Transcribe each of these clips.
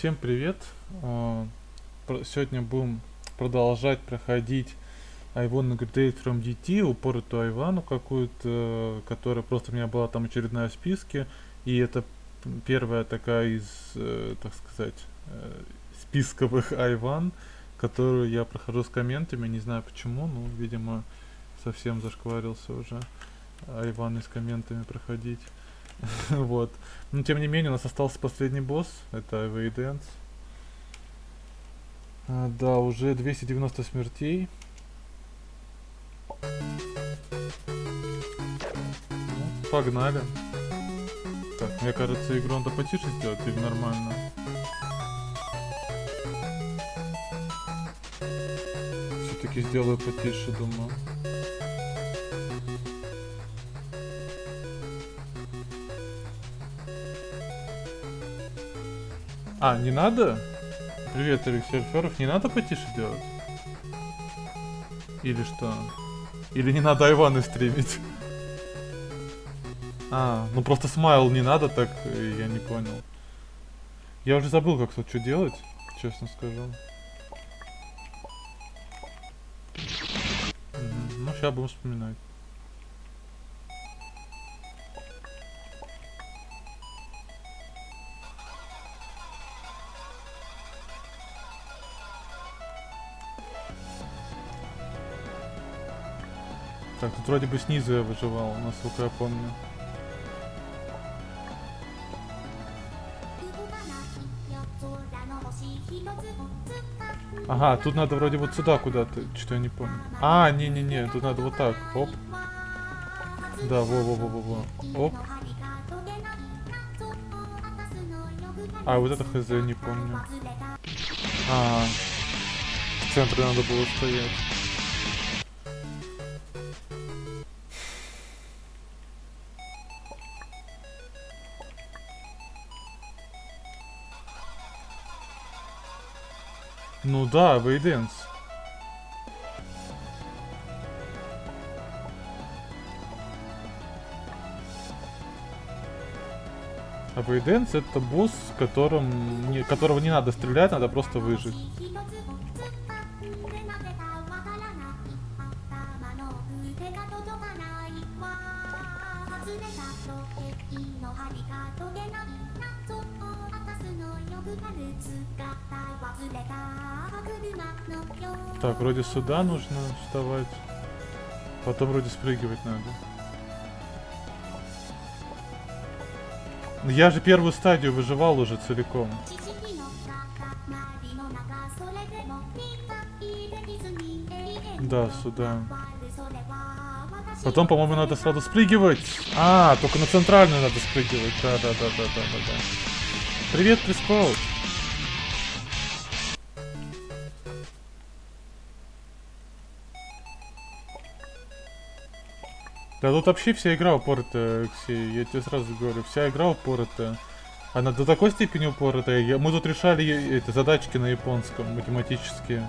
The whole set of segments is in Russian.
Всем привет! А, сегодня будем продолжать проходить I wanna graduate from DT, упор эту Айвану какую-то, которая просто у меня была там очередная в списке. И это первая такая из, э, так сказать, э, списковых Айван, которую я прохожу с комментами, не знаю почему, ну, видимо, совсем зашкварился уже Айваны с комментами проходить. вот. Но тем не менее, у нас остался последний босс. Это Эвейденс. А, да, уже 290 смертей. Ну, погнали. Так, мне кажется, игру надо потише сделать или нормально? Все-таки сделаю потише, думаю. А, не надо? Привет, Алексей Феров. Не надо потише делать? Или что? Или не надо Иваны стримить? А, ну просто смайл не надо, так я не понял. Я уже забыл, как тут что делать, честно скажу. Ну, сейчас будем вспоминать. Так, тут вроде бы снизу я выживал, насколько я помню. Ага, тут надо вроде вот сюда куда-то, что я не помню. А, не-не-не, тут надо вот так, оп. Да, во-во-во-во-во. Оп. А, вот это хз не помню. А, в центре надо было стоять. Да, Вейденс. А Вейденс это босс, которым не, которого не надо стрелять, надо просто выжить. Так, вроде сюда нужно вставать. Потом вроде спрыгивать надо. Я же первую стадию выживал уже целиком. Да, сюда. Потом, по-моему, надо сразу спрыгивать. А, только на центральную надо спрыгивать. Да, да, да, да, да, да, да. Привет, Прискоут. Да тут вообще вся игра упоротая, Алексей, я тебе сразу говорю, вся игра упоротая. Она до такой степени упоротая. Я, мы тут решали эти задачки на японском, математические.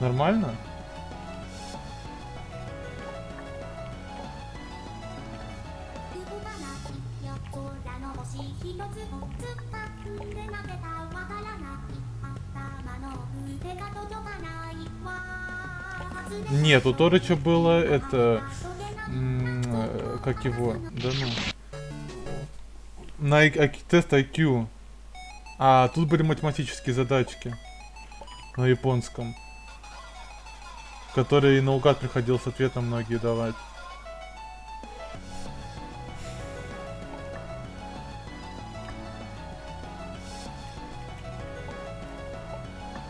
Нормально? Нет, у Торыча было это... Как его? Да ну. На тест IQ. А, тут были математические задачки. На японском. Которые наугад приходилось ответом многие давать.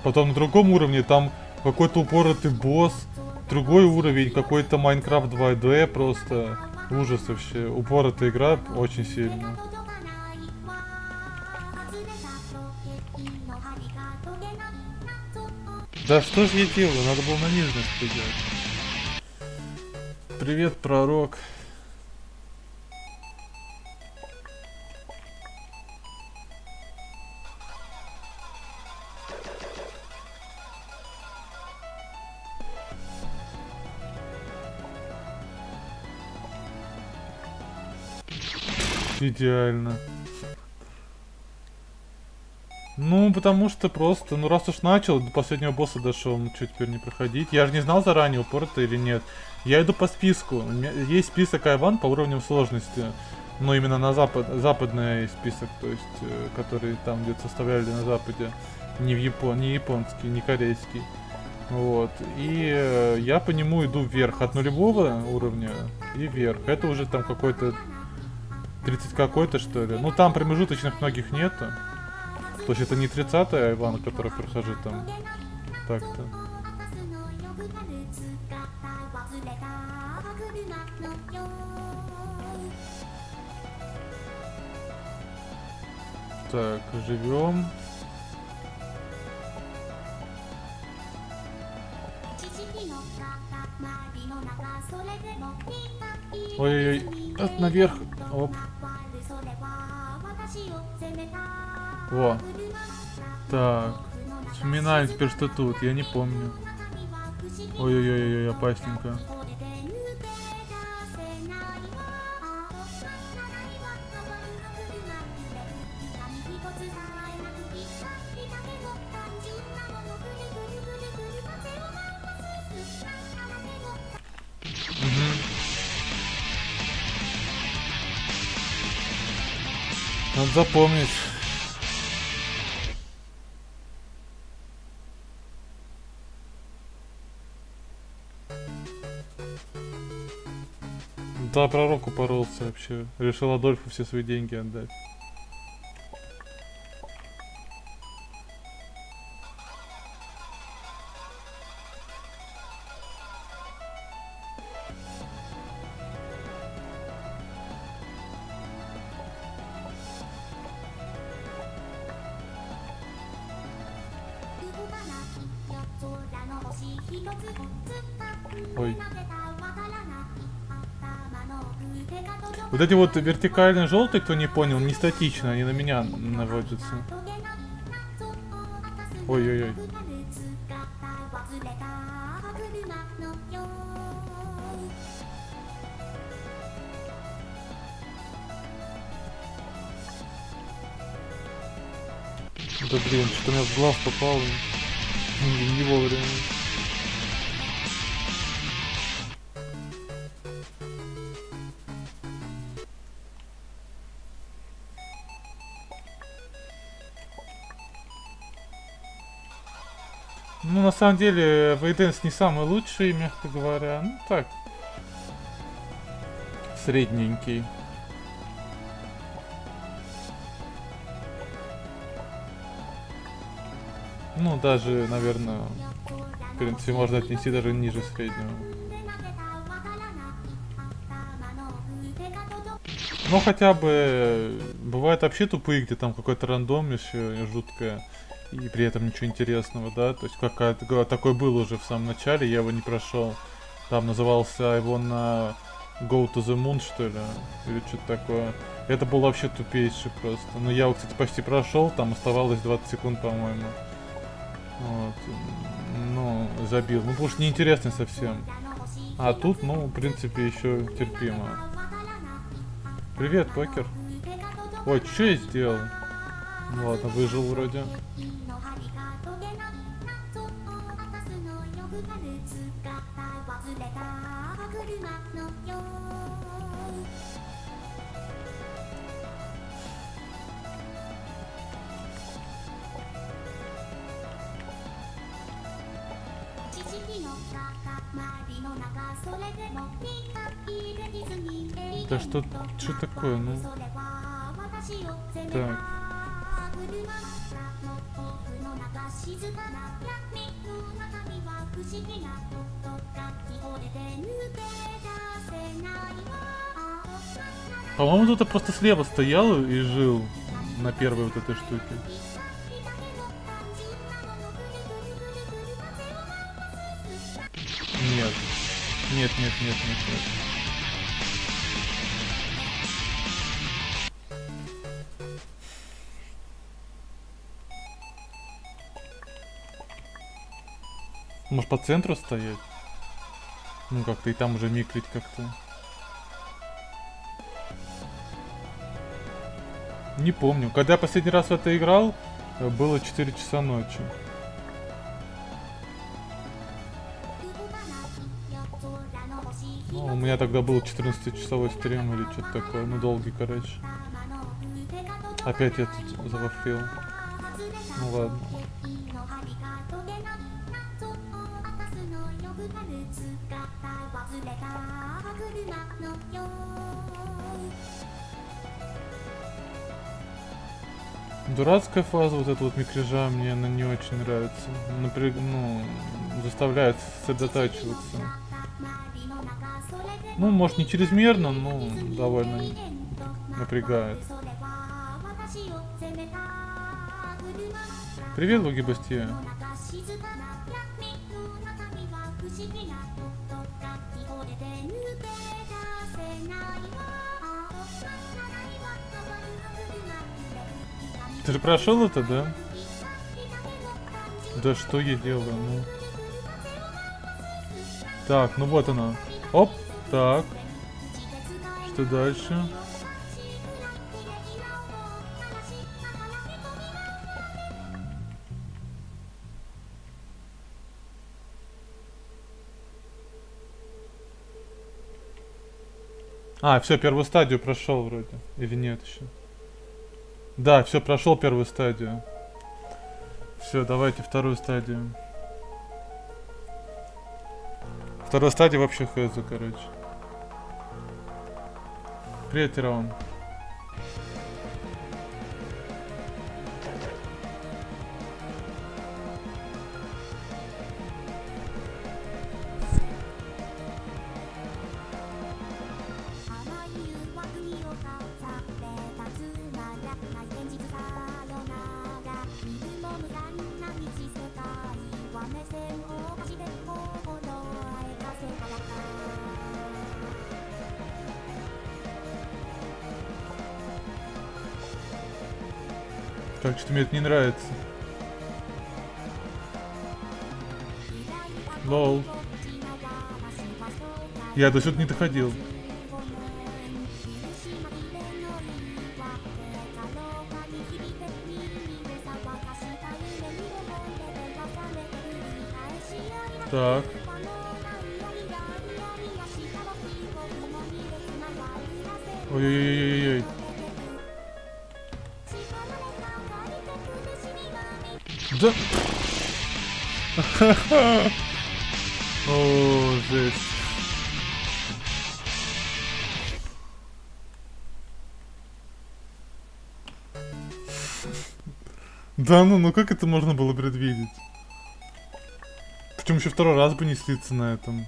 Потом на другом уровне там какой-то упоротый босс другой уровень, какой-то Майнкрафт 2D, просто ужас вообще. Упоротая игра очень сильно. Да что же я делаю? Надо было на нежность придать. Привет, пророк. Идеально. Ну, потому что просто, ну раз уж начал, до последнего босса дошел, ну что теперь не проходить? Я же не знал заранее, упорото или нет. Я иду по списку. Есть список Айван по уровням сложности. Но именно на запад, западный список, то есть, э, который там где-то составляли на западе. Не в Япон, не японский, не корейский. Вот. И э, я по нему иду вверх от нулевого уровня и вверх. Это уже там какой-то 30 какой-то, что ли. Ну, там промежуточных многих нету. То есть это не 30-я Иван, который прохожу там. Так-то. Так, живем. Ой-ой-ой, наверх. Оп. Во. Так. Вспоминаем теперь, что тут. Я не помню. Ой-ой-ой, опасненько. Надо запомнить. Да, пророку поролся вообще. Решил Адольфу все свои деньги отдать. Вот эти вот вертикальные желтые, кто не понял, не статично, они на меня наводятся. Ой-ой-ой. Да блин, что-то у меня в глаз попало. Не вовремя. Самом деле, Вейденс не самый лучший, мягко говоря. Ну, так. Средненький. Ну, даже, наверное, в принципе, можно отнести даже ниже среднего. Ну, хотя бы, бывает вообще тупые, где там какой-то рандом еще жуткое и при этом ничего интересного, да, то есть как такой был уже в самом начале, я его не прошел. Там назывался его на Go to the Moon, что ли? Или что-то такое. Это был вообще тупейший просто. Но я его, кстати, почти прошел, там оставалось 20 секунд, по-моему. Вот. Ну, забил. Ну, потому что неинтересно совсем. А тут, ну, в принципе, еще терпимо. Привет, покер. Ой, что я сделал? Ну ладно, выжил вроде. Да что, что такое, ну? Так. По-моему, кто-то просто слева стоял и жил на первой вот этой штуке. Нет. Нет, нет, нет, нет, нет. Может по центру стоять? Ну как-то и там уже микрить как-то. Не помню. Когда я последний раз в это играл, э, было 4 часа ночи. Ну, у меня тогда был 14-часовой стрим или что-то такое, ну долгий, короче. Опять я тут завафил. Ну ладно. Дурацкая фаза вот эта вот микрежа мне она не очень нравится. Напряг... ну, заставляет сосредотачиваться. Ну, может не чрезмерно, но довольно напрягает. Привет, Луги Бастия. Ты же прошел это, да? Да что я делаю, ну? Так, ну вот она. Оп, так. Что дальше? А, все, первую стадию прошел вроде. Или нет еще? Да, все, прошел первую стадию. Все, давайте вторую стадию. Вторая стадия вообще хз, короче. Привет, Тирон. Это не нравится. Лол. Я до сюда не доходил. Так. Да ну, ну как это можно было предвидеть? Причем еще второй раз бы не слиться на этом.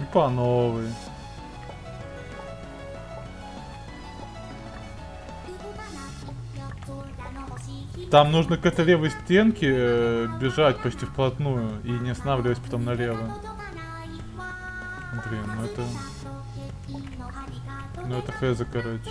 И по новой. Там нужно к этой левой стенке э, бежать почти вплотную и не останавливаясь потом налево. Блин, ну это... Ну это хз, короче.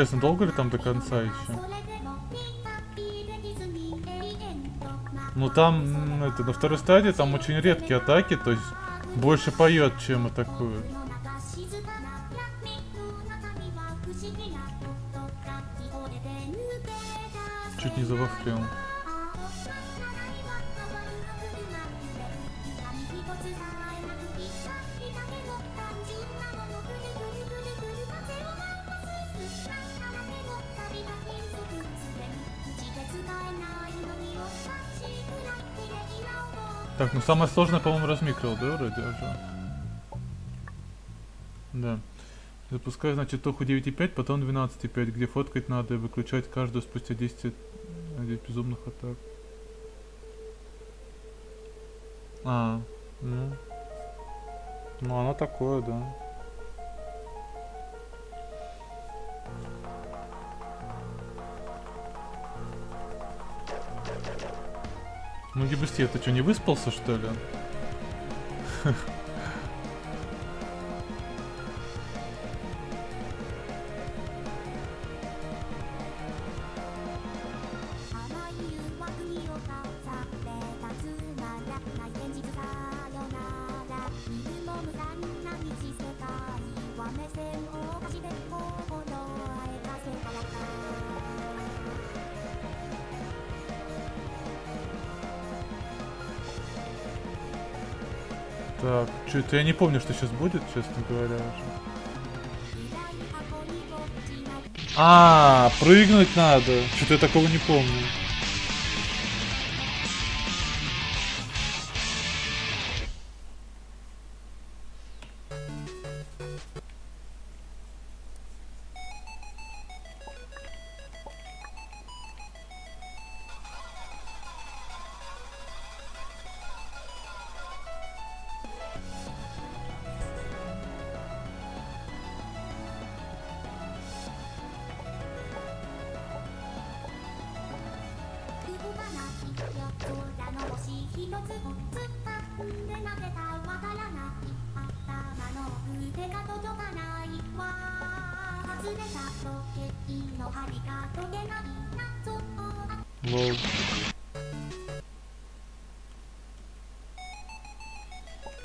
Интересно, долго ли там до конца еще? Ну там, это, на второй стадии там очень редкие атаки, то есть больше поет, чем атакует. Чуть не завафлил. Так, ну самое сложное, по-моему, размикрил, да, вроде уже? Да. Запускаю, значит, тоху 9.5, потом 12.5, где фоткать надо и выключать каждую спустя 10, 10 безумных атак. А, ну. Ну, оно такое, да. Ну, Ебусти, ты что, не выспался, что ли? Что-то я не помню, что сейчас будет, честно говоря. А, прыгнуть надо. Что-то я такого не помню.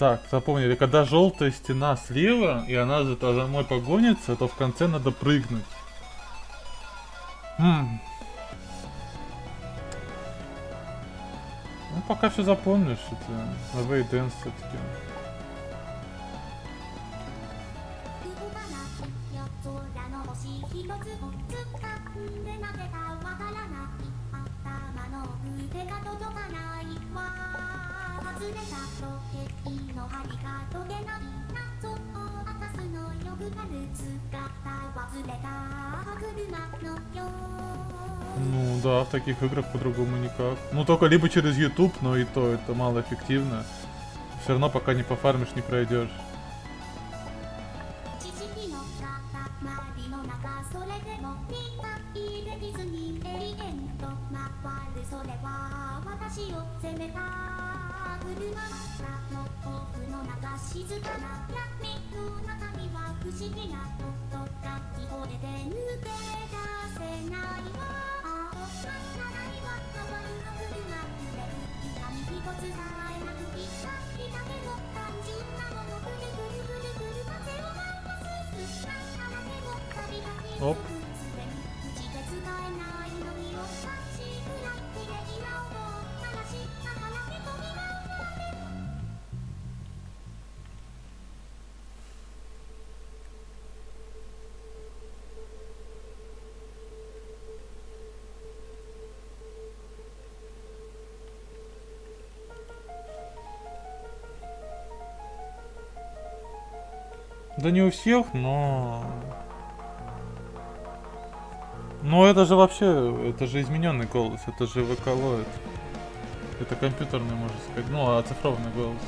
Так, запомнили, когда желтая стена слева, и она за, мной погонится, то в конце надо прыгнуть. Хм. Ну, пока все запомнишь, это Away Dance все-таки. Ну да, в таких играх по-другому никак. Ну только либо через YouTube, но и то это малоэффективно. Все равно пока не пофармишь, не пройдешь. Да не у всех, но... Но это же вообще, это же измененный голос, это же выколоид. Это компьютерный, можно сказать, ну, оцифрованный голос.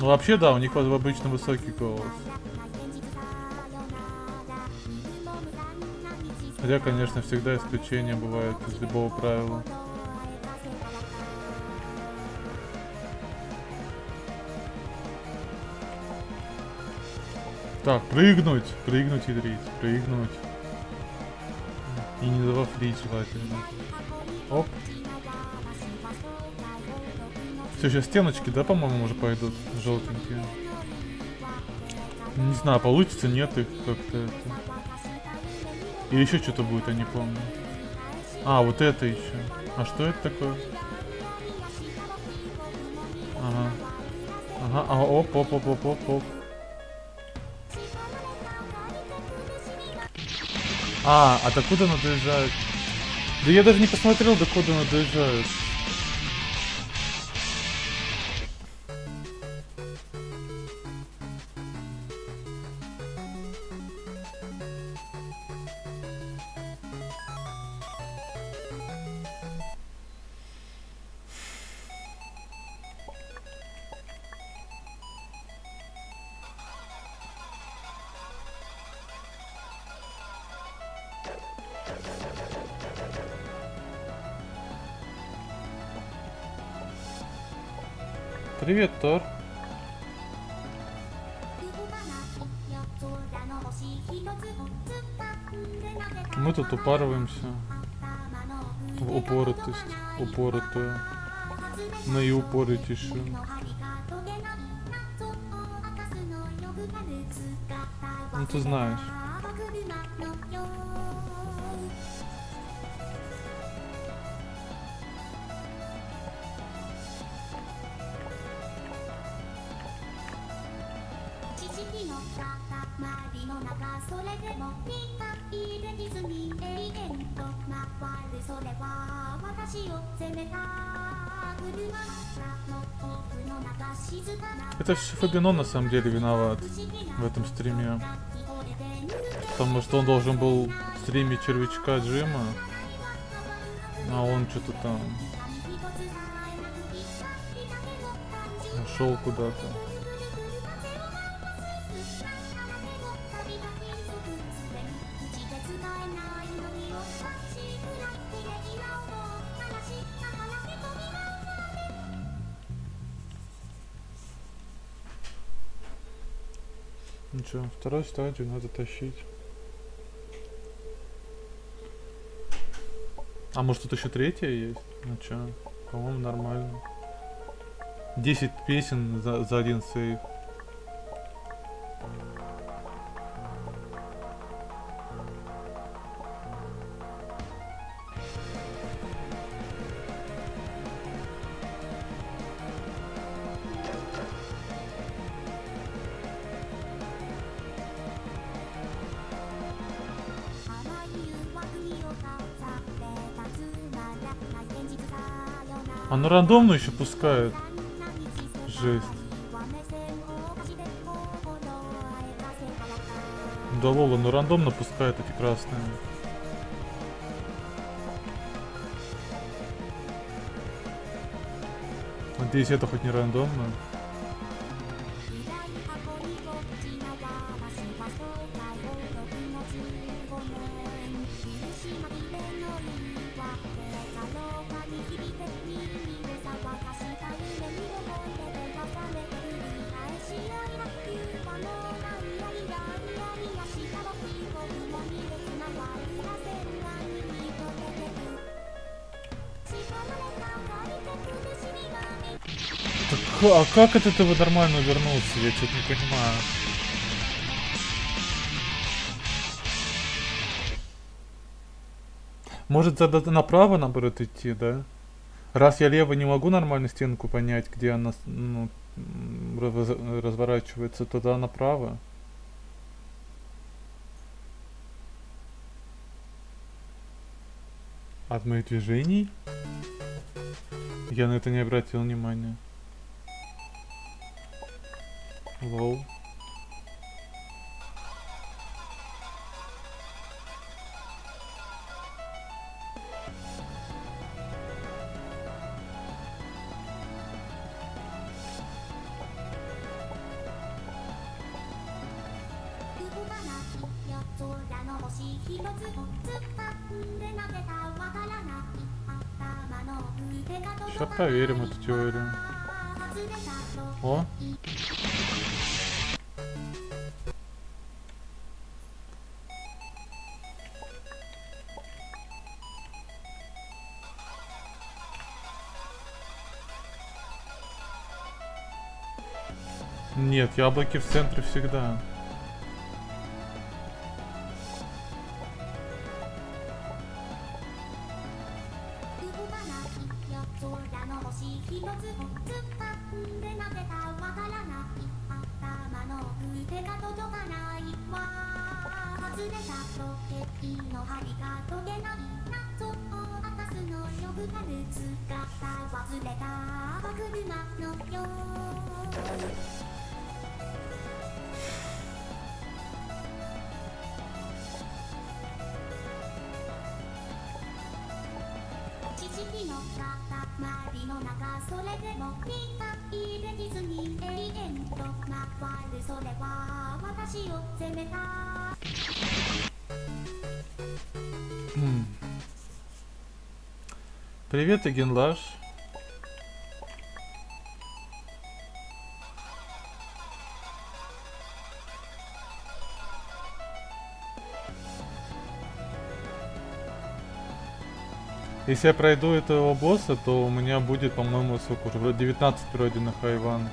Ну вообще да, у них обычно высокий голос. Хотя, конечно, всегда исключения бывают из любого правила. Так, прыгнуть, прыгнуть, ядрить, прыгнуть. И не завафлить желательно. Оп. Все, сейчас стеночки, да, по-моему, уже пойдут желтенькие. Не знаю, получится, нет их как-то это. Или еще что-то будет, я не помню. А, вот это еще. А что это такое? Ага. Ага, а, оп, оп, оп, оп, оп, оп. А, а докуда она доезжает? Да я даже не посмотрел, докуда она доезжает. Привет, Тор. Мы тут упарываемся. В упоротость. Упоротую. На и упоротейшую. Ну ты знаешь. Фабино на самом деле виноват в этом стриме. Потому что он должен был стримить червячка Джима, а он что-то там ушел куда-то. Вторую стадию надо тащить. А может тут еще третья есть? Ну чё, по-моему нормально. 10 песен за, за один сейв. Оно рандомно еще пускает. Жесть. Да лола, но рандомно пускает эти красные. Надеюсь, это хоть не рандомно. как от этого нормально вернулся? Я что-то не понимаю. Может, тогда направо, наоборот, идти, да? Раз я лево не могу нормально стенку понять, где она ну, разворачивается, тогда направо. От моих движений? Я на это не обратил внимания. Hello? 셔터 위에를 먼저 지워야 되는 어? Нет, яблоки в центре всегда. Тагенлаш. Если я пройду этого босса, то у меня будет, по-моему, сколько уже, вроде 19 пройденных айван.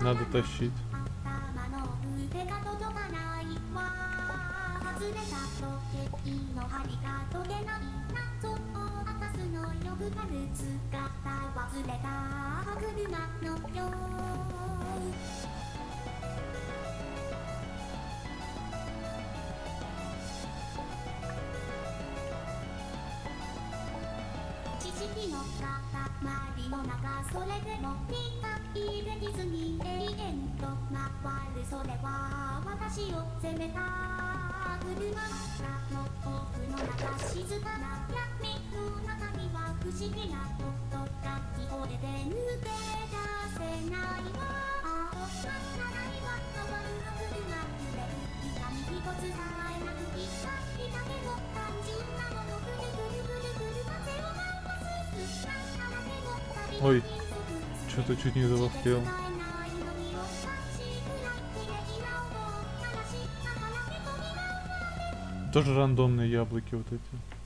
Надо тащить. 攻めた車のの中静かな闇の中には不思議な音が聞こえて抜け出せないわ青なって痛み一つえなくきっかだけも単純なものるるるる風を回すすっかなだけも旅 Тоже рандомные яблоки вот эти.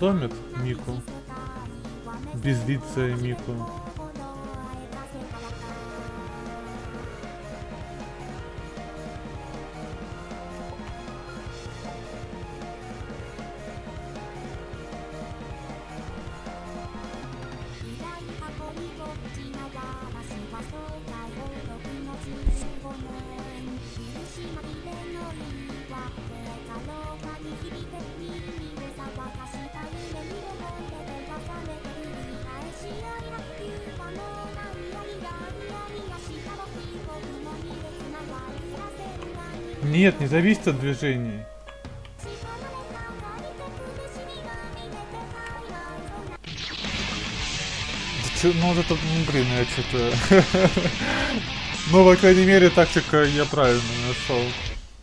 рандомит Мику. Безлицая Мику. Зависит от движений. Ну вот это, ну, блин, я что-то... ну, по крайней мере, тактика я правильно нашел.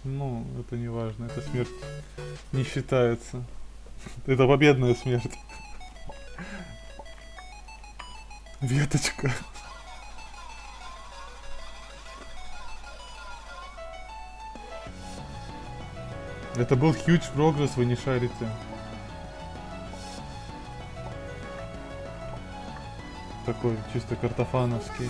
Ну, это не важно, это смерть не считается. Это победная смерть. Веточка. Это был huge progress, вы не шарите. Такой чисто картофановский.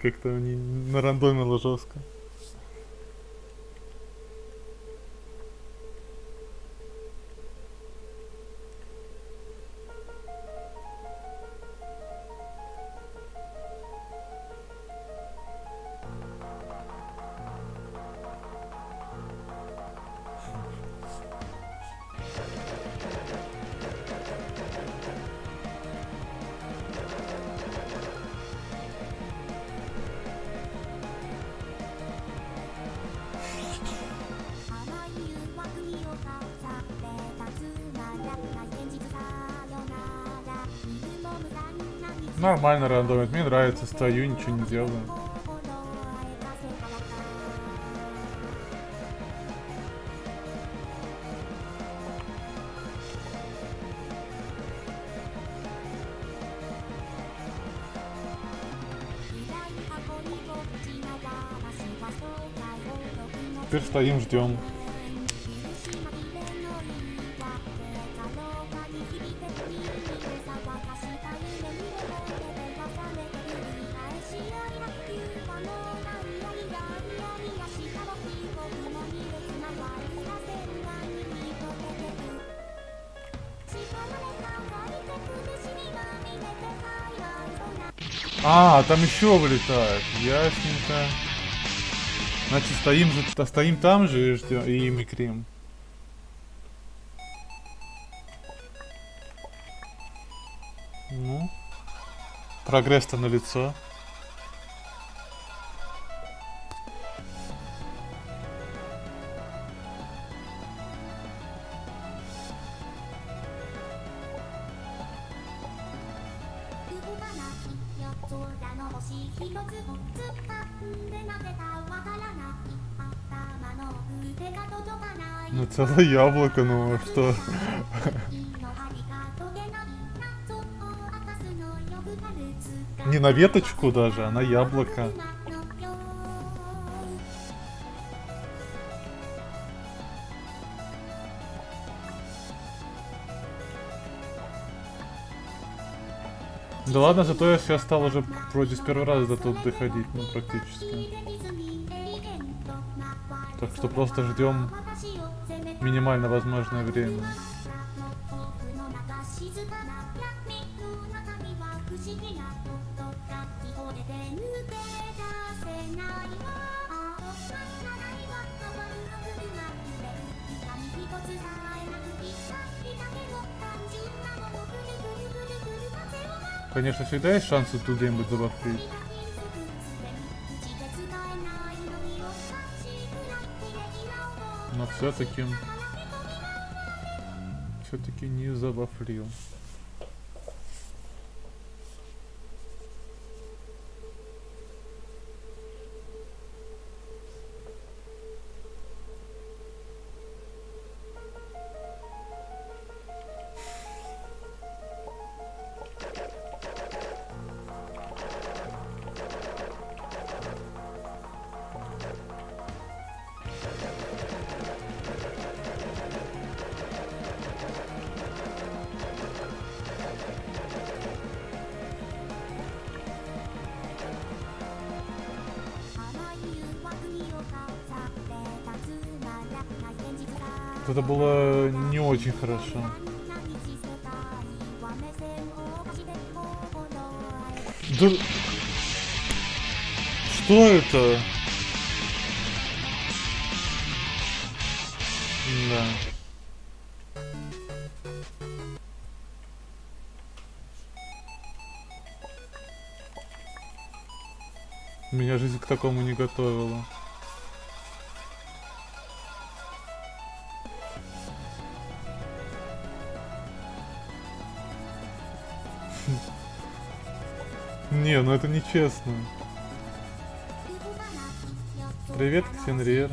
Как-то не нарандомило жестко. Нормально рандомит, мне нравится, стою, ничего не делаю. Теперь стоим, ждем. Там еще вылетает. Ясненько. Значит, стоим же, стоим там же и ждем, и микрим. Ну. Прогресс-то на лицо. Целое яблоко, ну а что? Не на веточку даже, а на яблоко. Да ладно, зато я сейчас стал уже вроде с первого раза до тут доходить, ну практически. Так что просто ждем минимально возможное время. Конечно, всегда есть шансы тут где-нибудь забахрить. все-таки... Все-таки не завафлил. Это было не очень хорошо. Да... Что это? Да. Меня жизнь к такому не готовила. Не, ну это нечестно. Привет, Ксенриер.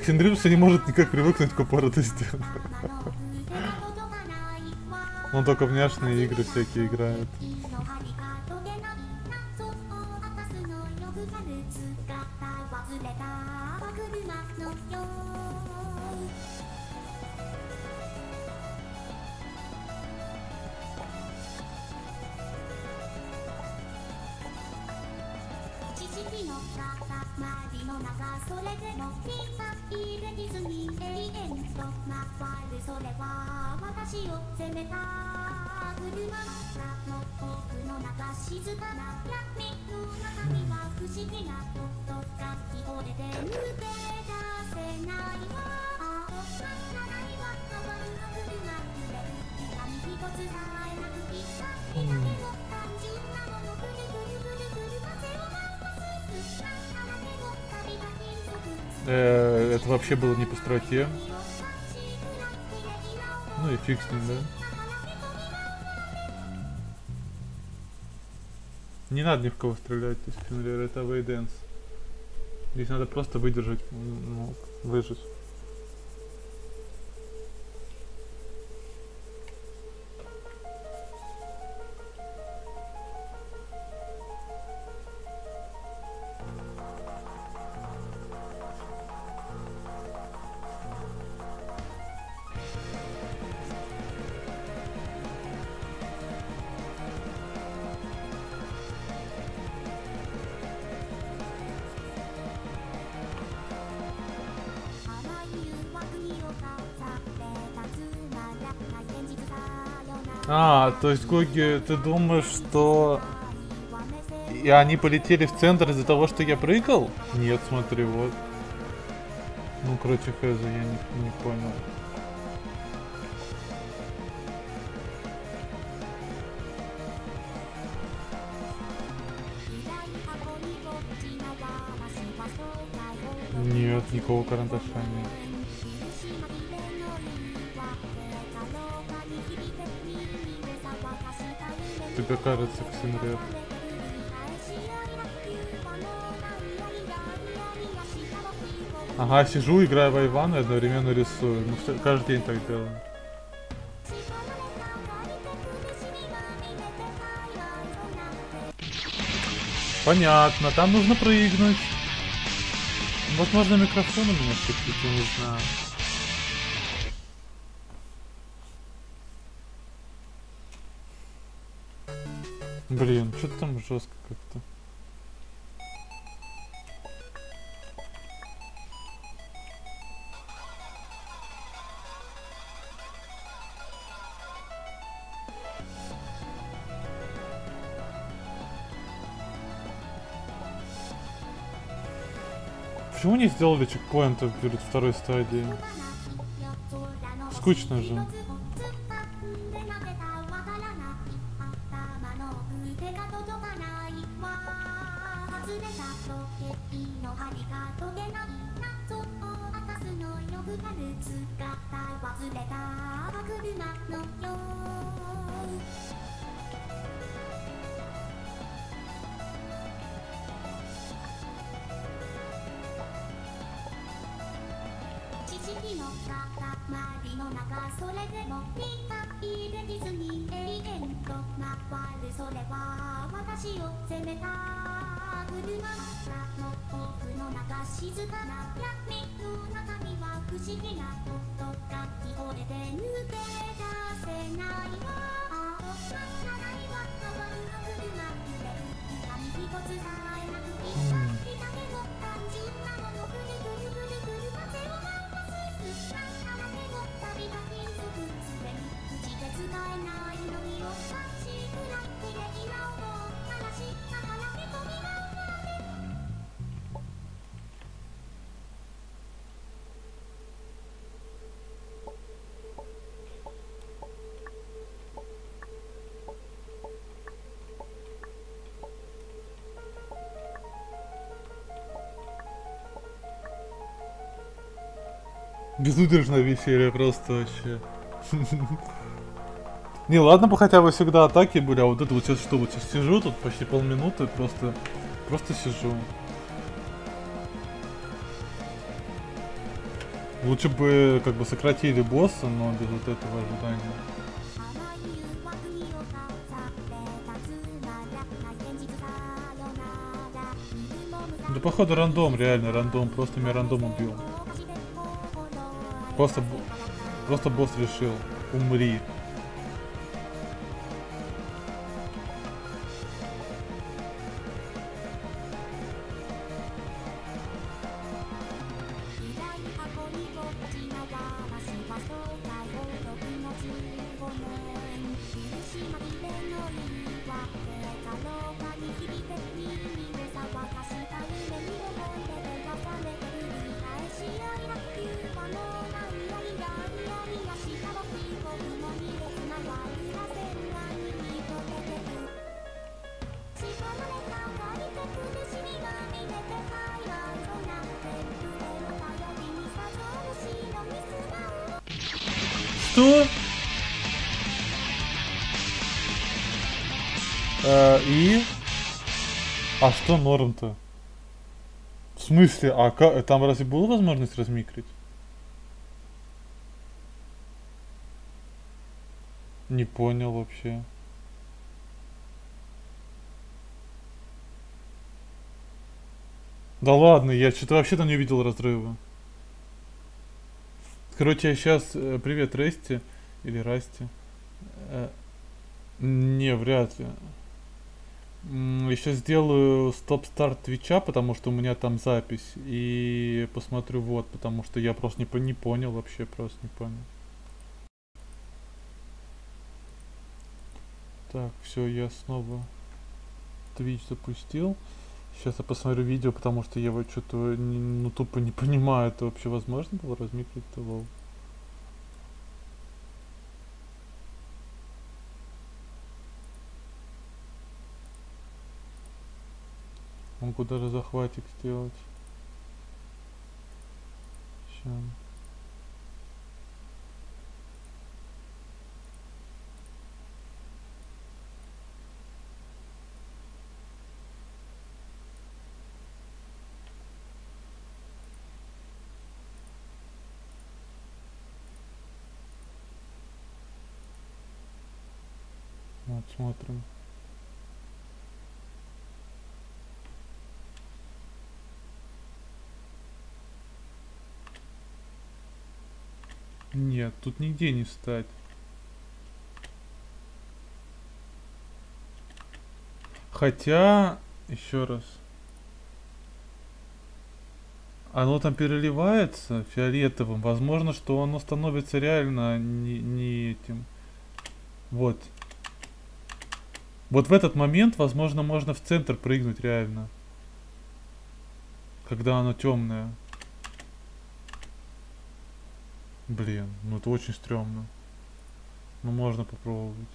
Ксенриер не может никак привыкнуть к упоротости. Он только в няшные игры всякие играет. Это вообще было не по строке. Ну и фиг с ним, да? Не надо ни в кого стрелять, есть, например, это вейденс. Здесь надо просто выдержать, ну, выжить. То есть, Гоги, ты думаешь, что... И они полетели в центр из-за того, что я прыгал? Нет, смотри, вот. Ну, короче, хз, я не, не понял. Нет, никакого карандаша нет. Тебе кажется, Ксенред. Ага, сижу, играю в Айвана и одновременно рисую. Все, каждый день так делаю. Понятно, там нужно прыгнуть. Возможно, микрофон у меня все-таки, не знаю. Что-то там жестко как-то. Почему не сделали чекпоинты перед второй стадией? Скучно же. Безудержное веселье просто вообще. Не, ладно бы хотя бы всегда атаки были, а вот это вот сейчас что, вот сейчас сижу тут почти полминуты, просто, просто сижу. Лучше бы как бы сократили босса, но без вот этого ожидания. Да походу рандом, реально рандом, просто меня рандом убил. Просто, просто босс решил, умри. Что? И? А что норм-то? В смысле? А ка- там разве была возможность размикрить? Не понял вообще. Да ладно, я что-то вообще там не увидел разрыва. Короче, я сейчас... Привет, Рести. Или Расти. Э, Не, вряд ли. Еще сделаю стоп-старт Твича, потому что у меня там запись. И посмотрю вот, потому что я просто не, не понял вообще, просто не понял. Так, все, я снова Twitch запустил. Сейчас я посмотрю видео, потому что я вот что-то ну тупо не понимаю, это вообще возможно было размикрить-то лол. Могу даже захватик сделать. Ща. Вот, смотрим. Нет, тут нигде не встать. Хотя, еще раз. Оно там переливается фиолетовым. Возможно, что оно становится реально не, не этим. Вот. Вот в этот момент, возможно, можно в центр прыгнуть реально. Когда оно темное. Блин, ну это очень стрёмно. Ну можно попробовать.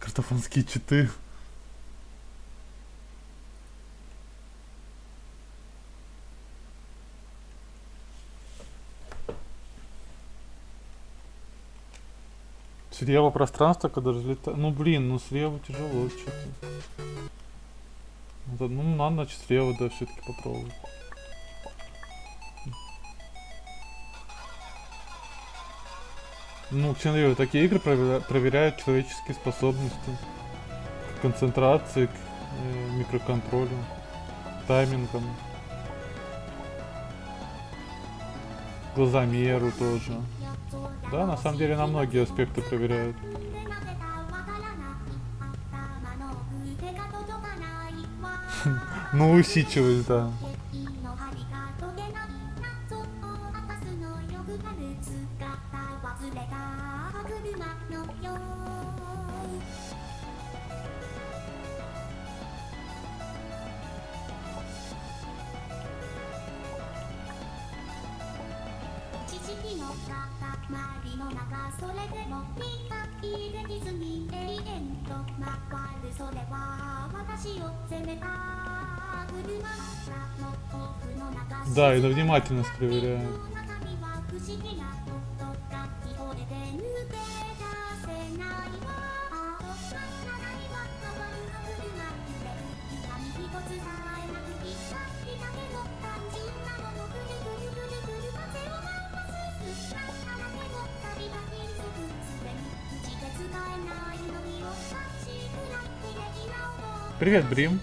Картофанские читы. Слева пространство, когда разлетает. Ну блин, ну слева тяжело что-то. Ну, надо, значит, слева, да, все-таки попробовать. Ну, Ксенрию, такие игры проверя проверяют человеческие способности к концентрации, к э, микроконтролю, таймингам, глазомеру тоже. Да, на самом деле на многие аспекты проверяют. Ну, усидчивость, да. Да, и на внимательность проверяют. Привет, Брим.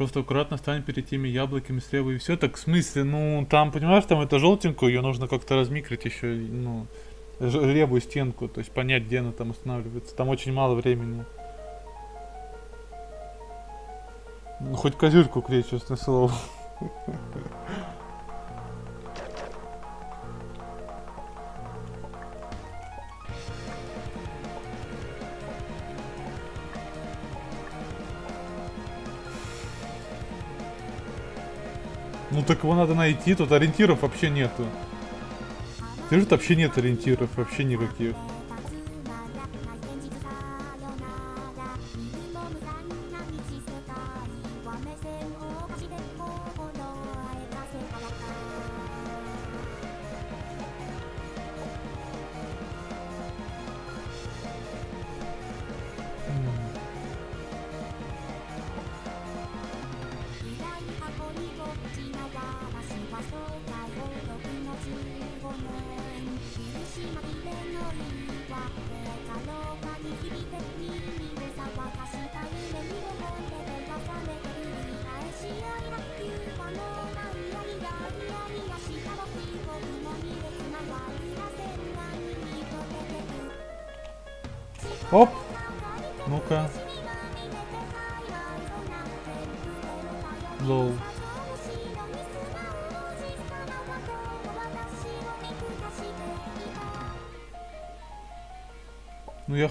Просто аккуратно стань перед теми яблоками слева и все. Так в смысле, ну там, понимаешь, там это желтенькую, ее нужно как-то размикрить еще, ну, левую стенку, то есть понять, где она там останавливается. Там очень мало времени. Ну, хоть козюльку клей, честное слово. Ну так его надо найти, тут ориентиров вообще нету. Тут вообще нет ориентиров, вообще никаких.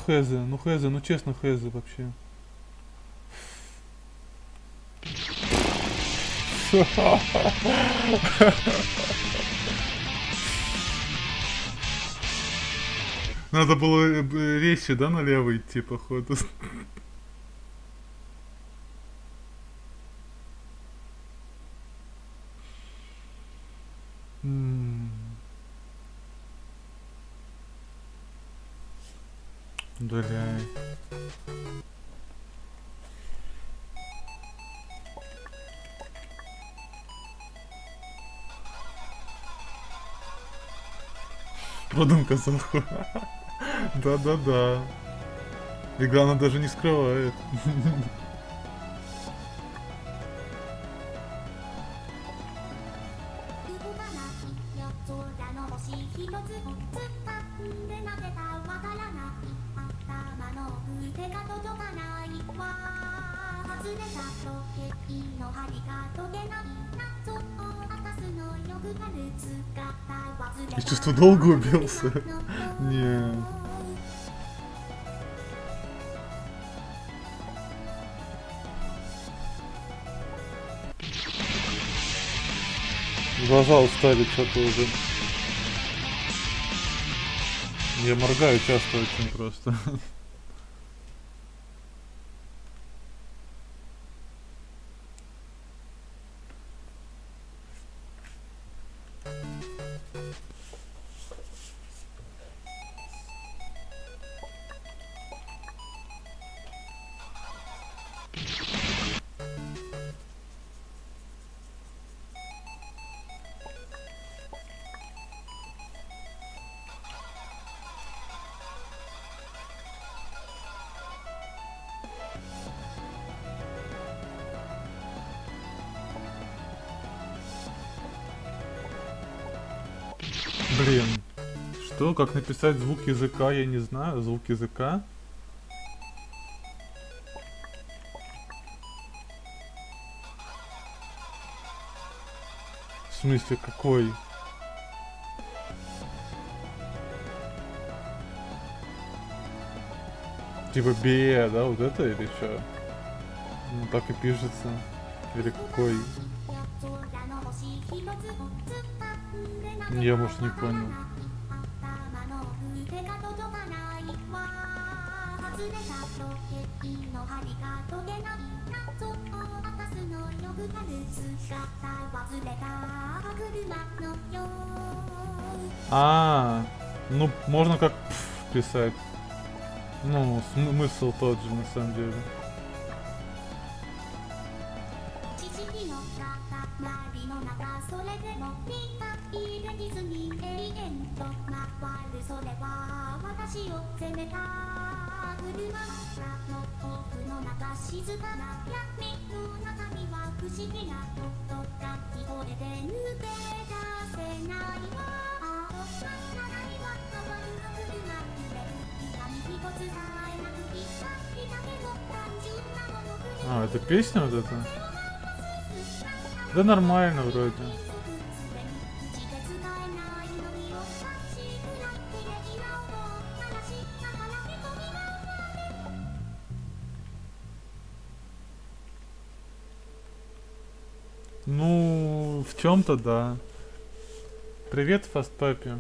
Хэзы, ну хэзы, ну честно хэзы вообще. Надо было э, резче, да, налево идти, походу. Удаляй. Продан казаху. Да-да-да. И главное даже не скрывает. долго убился? Нет. Глаза устали что-то уже. Я моргаю часто очень просто. Как написать звук языка? Я не знаю. Звук языка? В смысле, какой? Типа бе, да, вот это или что? Ну так и пишется. Или какой? Я, может, не понял. А, ну можно как пф писать. Ну, смысл тот же на самом деле. А, это песня вот эта? Да нормально вроде. В чем-то да. Привет, Фастпапи.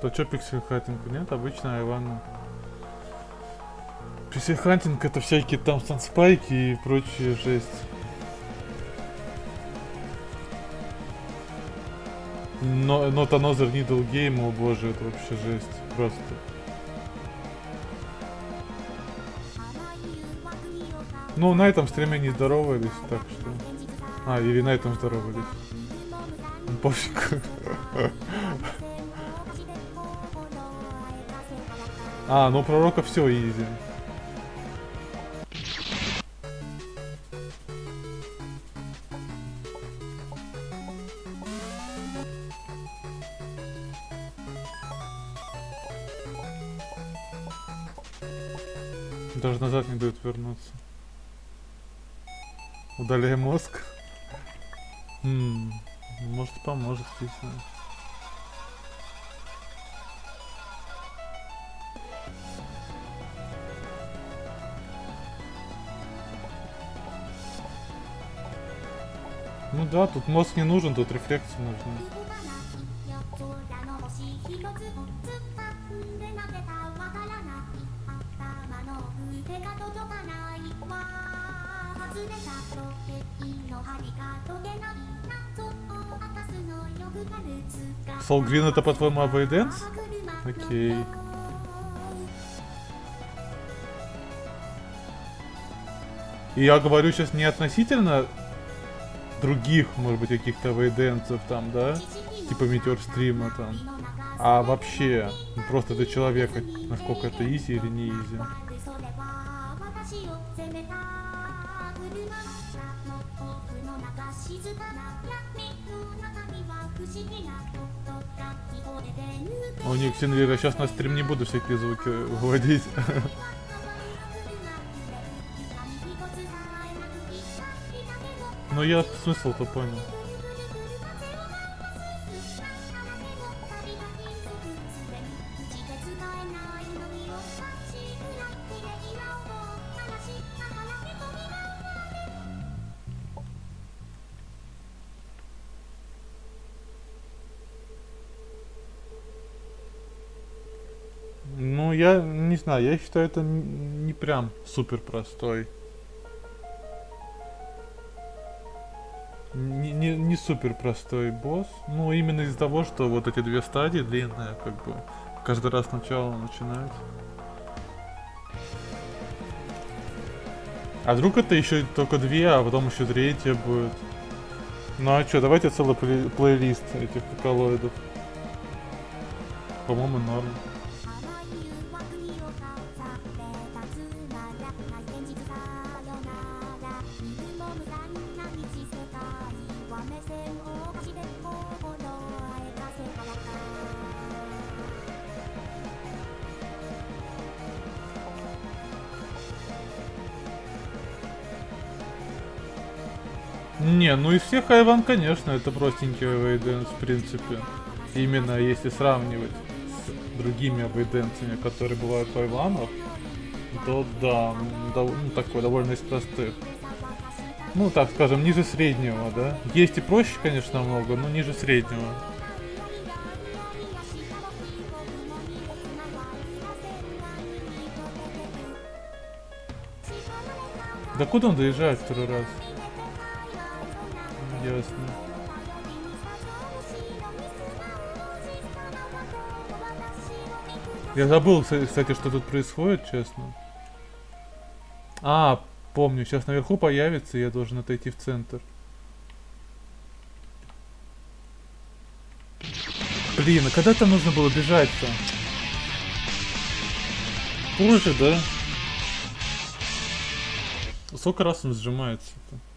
То что pixel hunting? Нет, обычно Иван. Pixel hunting это всякие там санспайки и прочие жесть. Но, Not Another Needle Game, о боже, это вообще жесть. Просто. Ну, на этом стриме не здоровались, так что... А, или на этом здоровались. Ну, пофиг. А, ну пророка все изи. Даже назад не дают вернуться. Удаляем мозг. Может поможет, действительно. Ну да, тут мозг не нужен, тут рефлексы нужны. Солгрин это по-твоему Абайденс? Окей. И я говорю сейчас не относительно других, может быть, каких-то вейденцев там, да? Типа Метеор стрима там. А вообще, ну, просто для человека, насколько это изи или не изи. О, не, Ксенвера, сейчас на стрим не буду всякие звуки выводить. Но я смысл-то понял. Знаю, я считаю, это не прям супер простой. не, не, не супер простой босс. Ну, именно из-за того, что вот эти две стадии длинные, как бы, каждый раз сначала начинать. А вдруг это еще только две, а потом еще третья будет. Ну а что, давайте целый плей плейлист этих коллоидов. По-моему, норм. Не, ну из всех Айван, конечно, это простенький Авейденс, в принципе. Именно если сравнивать с другими Авейденсами, которые бывают у Айванов то да, ну, ну такой довольно из простых. Ну, так скажем, ниже среднего, да. Есть и проще, конечно, много, но ниже среднего. Да куда он доезжает второй раз? Ясно. Я забыл, кстати, что тут происходит, честно. А, помню, сейчас наверху появится, и я должен отойти в центр. Блин, а когда там нужно было бежать-то? Позже, да? Сколько раз он сжимается-то?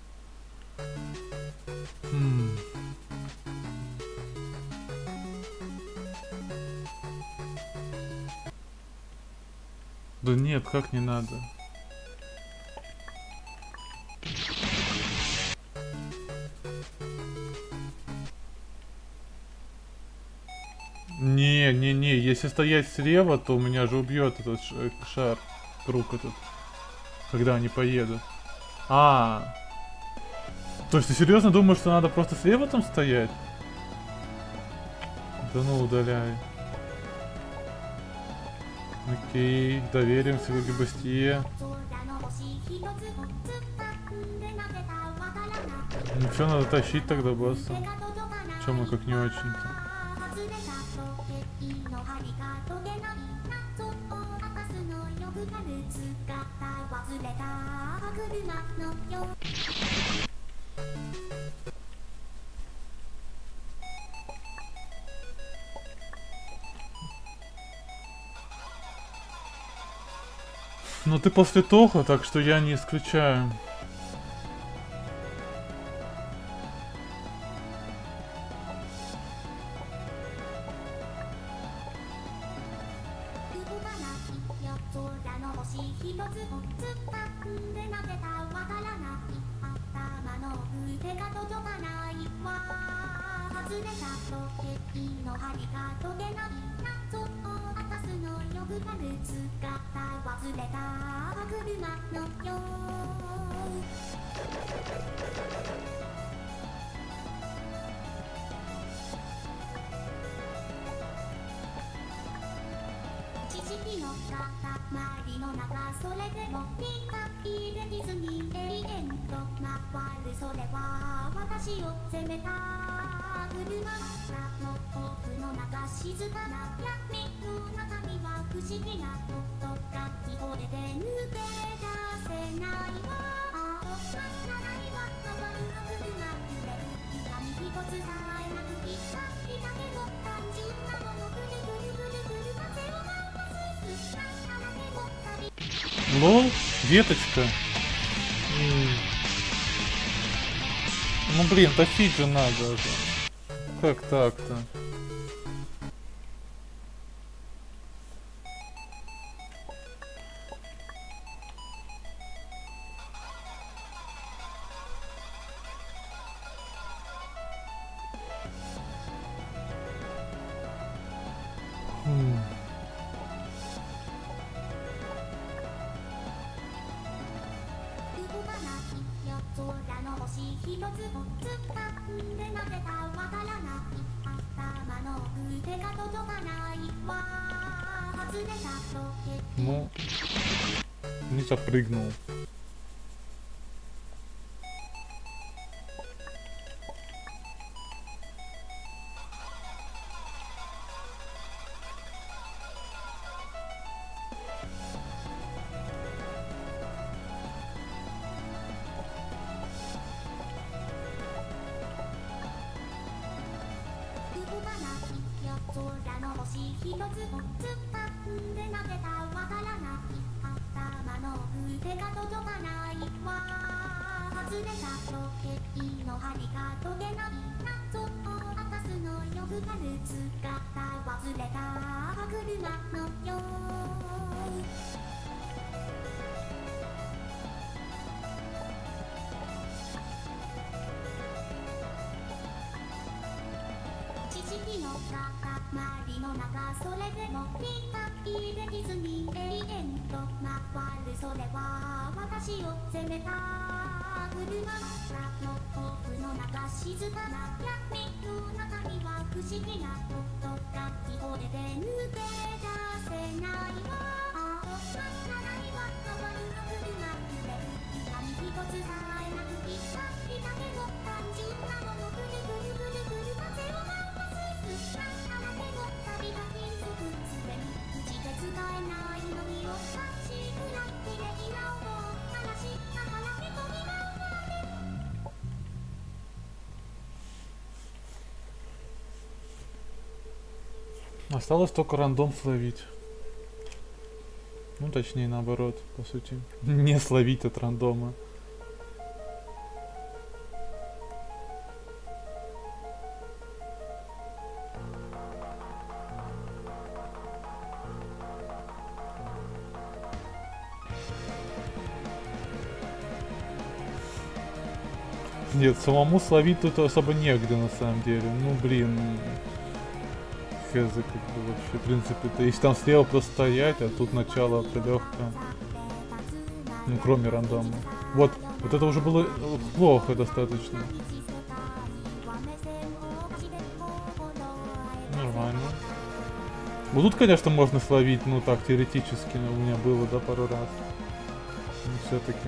Да нет, как не надо. Не, не, не, если стоять слева, то меня же убьет этот шар, круг этот когда они поедут. А, то есть ты серьезно думаешь, что надо просто слева там стоять? Да ну удаляй. Окей, доверимся в Гибастие. Ну что, надо тащить тогда босса? Чем мы как не очень-то? Ну ты после того, так что я не исключаю. Тащить же надо же. Как так-то? 空の星一つを突っ立ってなぜわからない頭のが届かないわ外れたロの針が解けない謎を明かすのよくる姿忘れた車のようの中それでもみんな入れずに永遠と回るそれは私を責めた車の甲府の中静かな闇の中には不思議な音が聞こえて抜け出せないわ Осталось только рандом словить. Ну, точнее, наоборот, по сути. Не словить от рандома. Нет, самому словить тут особо негде на самом деле. Ну блин. Хз, как бы вообще, в принципе, то если там слева просто стоять, а тут начало легкое. Ну, кроме рандома. Вот, вот это уже было э, плохо достаточно. Нормально. Вот тут, конечно, можно словить, ну так, теоретически, у меня было, да, пару раз. Но все-таки.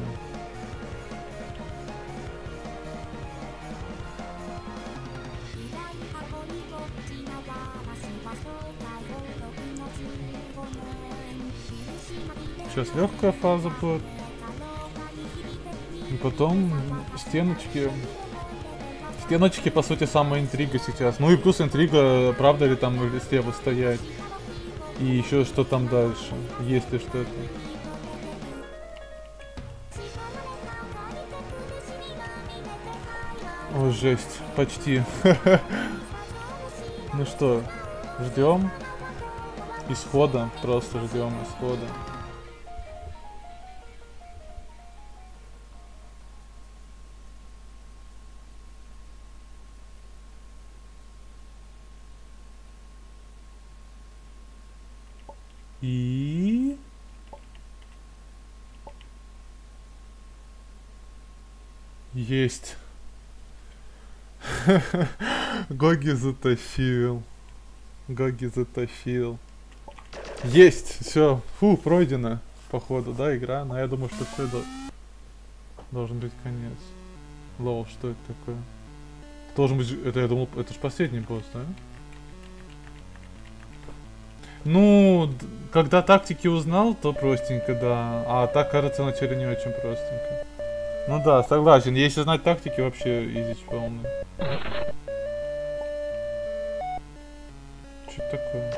Сейчас легкая фаза будет. И потом стеночки. Стеночки, по сути, самая интрига сейчас. Ну и плюс интрига, правда ли там или слева стоять. И еще что там дальше. Есть ли что-то. О, жесть. Почти. Ну что, ждем исхода. Просто ждем исхода. Гоги затащил. Гоги затащил. Есть! Все. Фу, пройдено. Походу, да, игра. Но я думаю, что все до... должен быть конец. Лоу, что это такое? Должен быть... Это, я думал, это же последний босс, да? Ну, когда тактики узнал, то простенько, да. А так, кажется, вначале не очень простенько. Ну да, согласен. Если знать тактики, вообще изич полный. Что такое?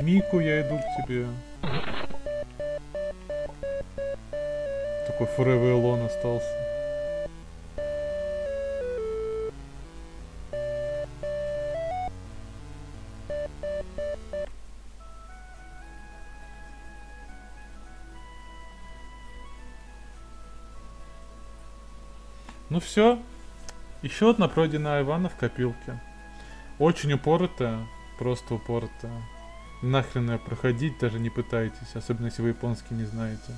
Мику, я иду к тебе. Такой Forever Alone остался. Все. Еще одна пройденная Ивана в копилке. Очень упоротая, просто упоротая. Нахрен ее проходить даже не пытайтесь, особенно если вы японский не знаете.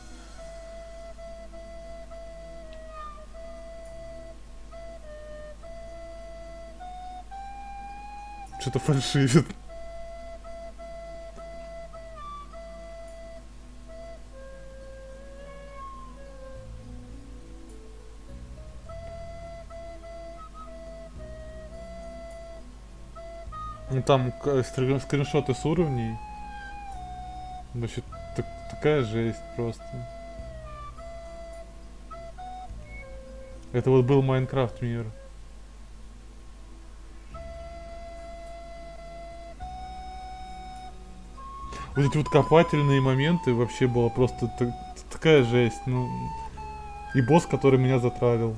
Что-то фальшивит. Ну там скрин- скриншоты с уровней. Вообще так- такая жесть просто. Это вот был Майнкрафт мир. Вот эти вот копательные моменты вообще было просто та- такая жесть. Ну, и босс, который меня затравил.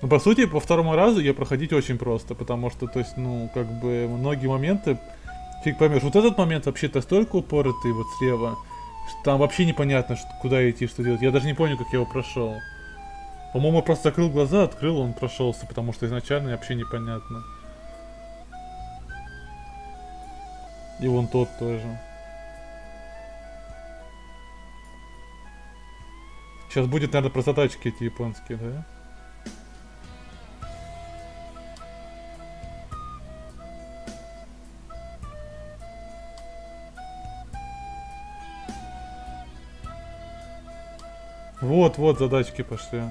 Ну, по сути, по второму разу ее проходить очень просто, потому что, то есть, ну, как бы, многие моменты, фиг поймешь. Вот этот момент вообще-то столько упоротый вот слева, что там вообще непонятно, что, куда идти, что делать. Я даже не помню, как я его прошел. По-моему, просто закрыл глаза, открыл, он прошелся, потому что изначально вообще непонятно. И вон тот тоже. Сейчас будет, наверное, про задачки эти японские, да? Вот, вот задачки пошли.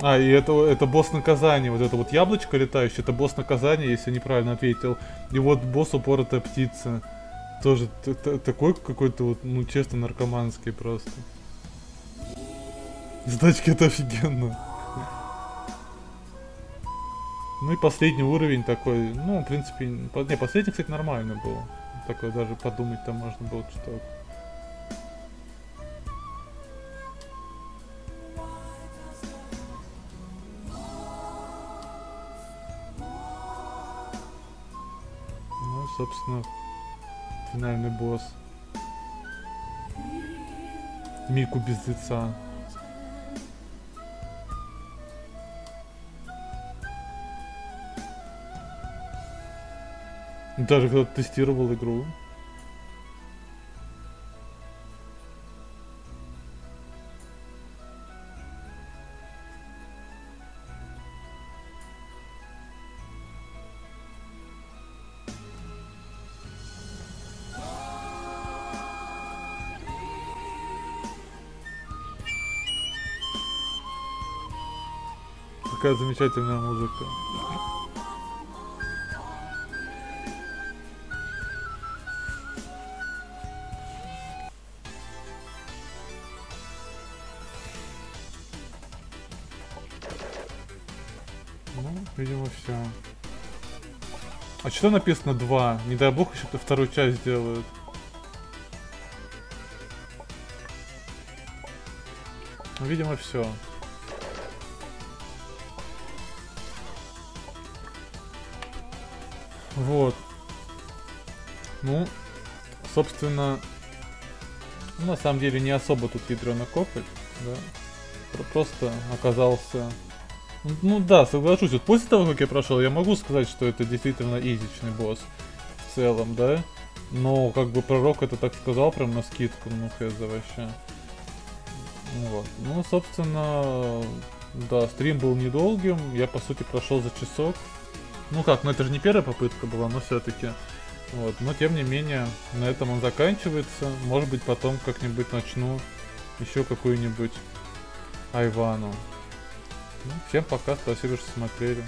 А, и это, это босс наказания. Вот это вот яблочко летающее, это босс наказания, если я неправильно ответил. И вот босс упоротая птица. Тоже такой какой-то вот, ну честно, наркоманский просто. Задачки это офигенно. Ну и последний уровень такой, ну, в принципе, не, последний, кстати, нормально был. Такой даже подумать там можно было что-то. собственно, финальный босс. Мику без лица. Даже кто-то тестировал игру. Какая замечательная музыка. Видимо, все. А что написано 2? Не дай бог еще вторую часть сделают. Ну, видимо, все. Вот. Ну, собственно, ну, на самом деле не особо тут ядро накопать, да. Просто оказался... Ну да, соглашусь, вот после того, как я прошел, я могу сказать, что это действительно изичный босс в целом, да. Но как бы пророк это так сказал, прям на скидку, ну хз вообще. Вот. Ну, собственно, да, стрим был недолгим, я по сути прошел за часок. Ну как, ну это же не первая попытка была, но все-таки. Вот, но тем не менее, на этом он заканчивается. Может быть, потом как-нибудь начну еще какую-нибудь Айвану. Ну, всем пока, спасибо, что смотрели.